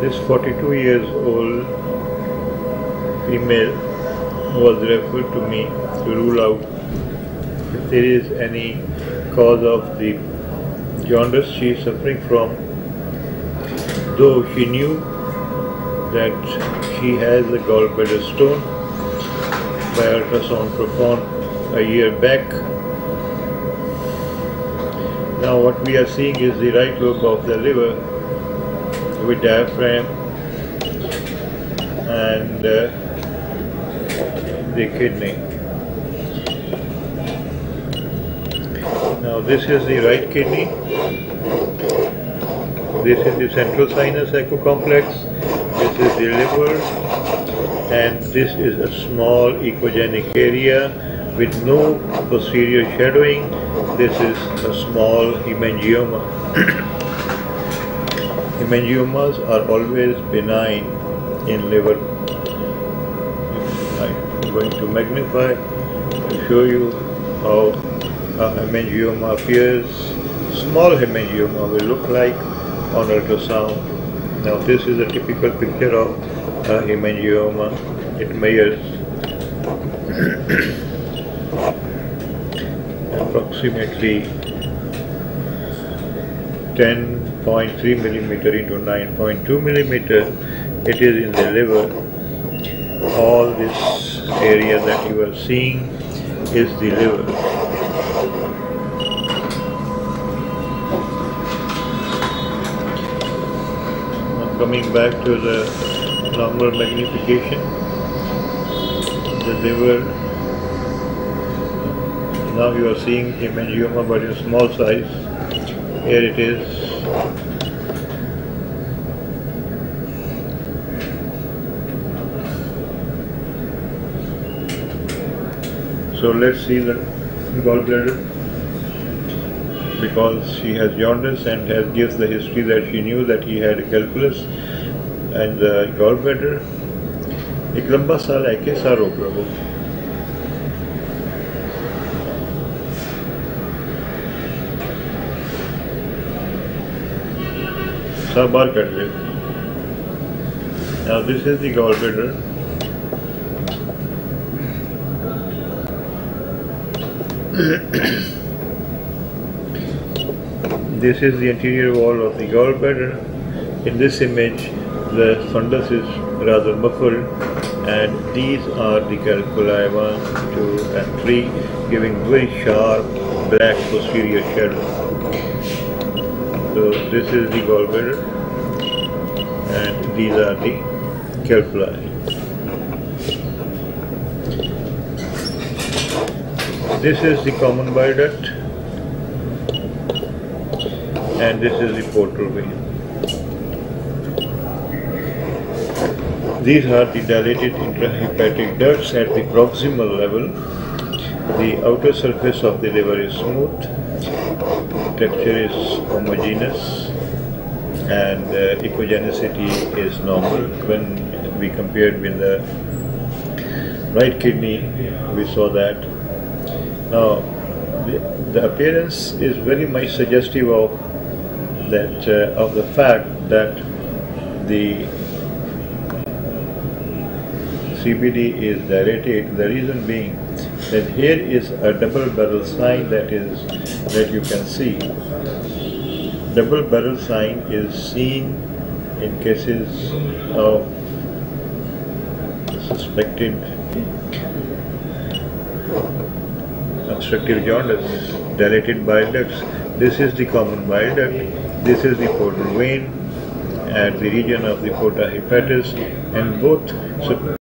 This 42 years old female was referred to me to rule out if there is any cause of the jaundice she is suffering from. Though she knew that she has a gallbladder stone by ultrasound performed a year back. Now what we are seeing is the right lobe of the liver with diaphragm and uh, the kidney. Now this is the right kidney. This is the central sinus echo complex. This is the liver. And this is a small echogenic area with no posterior shadowing. This is a small hemangioma. Hemangiomas are always benign in liver. I'm going to magnify to show you how a hemangioma appears. Small hemangioma will look like on ultrasound. Now this is a typical picture of a hemangioma. It measures approximately 10.3 millimeter into 9.2 millimeter. It is in the liver. All this area that you are seeing is the liver. Coming back to the normal magnification, the liver, now you are seeing hemangioma but in small size Here it is. So let's see the gallbladder because she has jaundice and has gives the history that she knew that he had calculus and the gallbladder एक लंबा साल है कि सार रोक Sabah cutlet. Now this is the gallbladder. this is the interior wall of the gallbladder. In this image, the fundus is rather muffled and these are the calculi 1, 2 and 3 giving very sharp black posterior shadow. So, this is the gallbladder, and these are the calculi. This is the common bile duct and this is the portal vein. These are the dilated intrahepatic ducts at the proximal level. The outer surface of the liver is smooth, texture is homogeneous, and uh, echogenicity is normal. When we compared with the right kidney, we saw that. Now, the, the appearance is very much suggestive of that uh, of the fact that the CBD is dilated. The reason being that here is a double barrel sign that is that you can see. Double barrel sign is seen in cases of suspected obstructive jaundice, dilated bile ducts. This is the common bile duct. This is the portal vein at the region of the porta hepatis, and both